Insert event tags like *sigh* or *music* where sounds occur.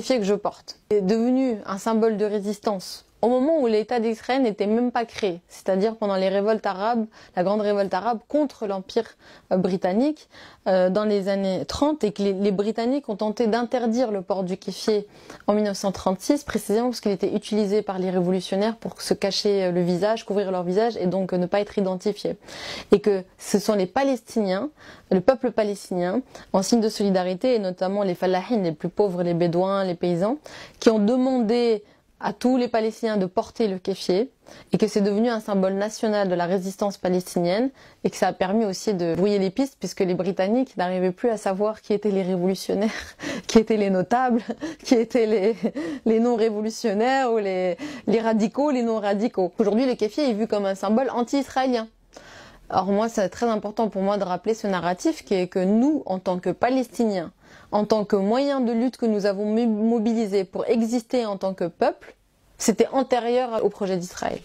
que je porte. Est devenu un symbole de résistance au moment où l'État d'Israël n'était même pas créé, c'est-à-dire pendant les révoltes arabes, la grande révolte arabe contre l'Empire euh, britannique euh, dans les années 30 et que les, Britanniques ont tenté d'interdire le port du kéfier en 1936 précisément parce qu'il était utilisé par les révolutionnaires pour se cacher euh, le visage, couvrir leur visage et donc ne pas être identifié. Et que ce sont les Palestiniens, le peuple palestinien, en signe de solidarité et notamment les Falahin, les plus pauvres, les Bédouins, les paysans, qui ont demandé à tous les Palestiniens de porter le kéfier et que c'est devenu un symbole national de la résistance palestinienne et que ça a permis aussi de brouiller les pistes puisque les Britanniques n'arrivaient plus à savoir qui étaient les révolutionnaires, *laughs* qui étaient les notables, *laughs* qui étaient les, non-révolutionnaires ou les, les radicaux, les non-radicaux. Aujourd'hui, le kéfier est vu comme un symbole anti-israélien. Alors moi, c'est très important pour moi de rappeler ce narratif qui est que nous, en tant que Palestiniens, en tant que moyen de lutte que nous avons mobilisé pour exister en tant que peuple, c'était antérieur au projet d'Israël.